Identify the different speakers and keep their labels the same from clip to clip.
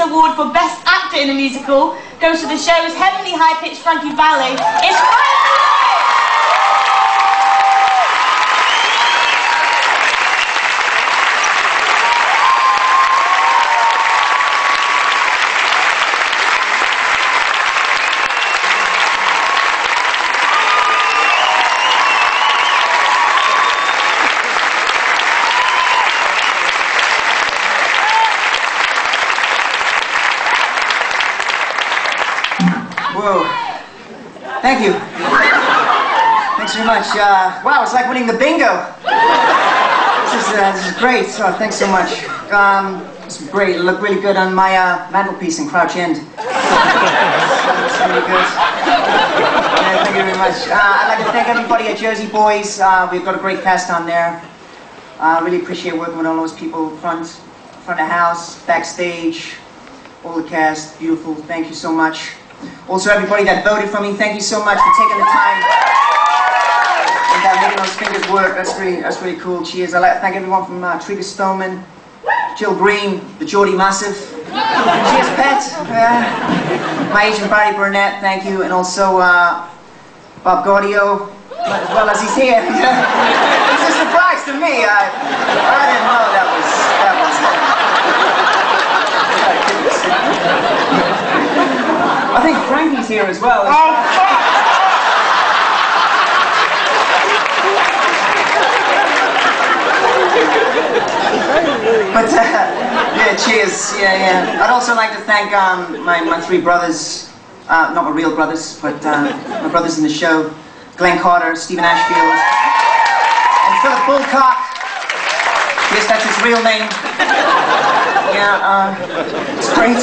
Speaker 1: award for Best Actor in a Musical goes to the show's heavenly high-pitched Frankie Valli. It's
Speaker 2: Whoa. Thank you. Thanks very much. Uh, wow, it's like winning the bingo. This is, uh, this is great. Oh, thanks so much. Um, it's great. It looked really good on my uh, mantelpiece in Crouch End. It's really good. Yeah, thank you very much. Uh, I'd like to thank everybody at Jersey Boys. Uh, we've got a great cast on there. I uh, really appreciate working with all those people front, front of the house, backstage, all the cast. Beautiful. Thank you so much. Also, everybody that voted for me, thank you so much for taking the time and uh, making those fingers work. That's really, that's really cool. Cheers. I'd like to thank everyone from uh, Trigger Stoneman, Jill Green, the Geordie Massive. Cheers, Pet. Uh, my agent Barry Burnett, thank you. And also uh, Bob Gaudio, as well as he's here. it's a surprise to me. I, I didn't know that was, that was I think Frankie's here as well. Oh, fuck! but uh, yeah, cheers. Yeah, yeah. I'd also like to thank um, my, my three brothers, uh, not my real brothers, but uh, my brothers in the show, Glenn Carter, Stephen Ashfield, and Philip Bulcock. Yes, that's his real name. Yeah, uh, it's great.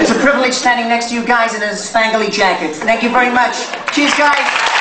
Speaker 2: It's a privilege standing next to you guys in a spangly jacket. Thank you very much. Cheers, guys.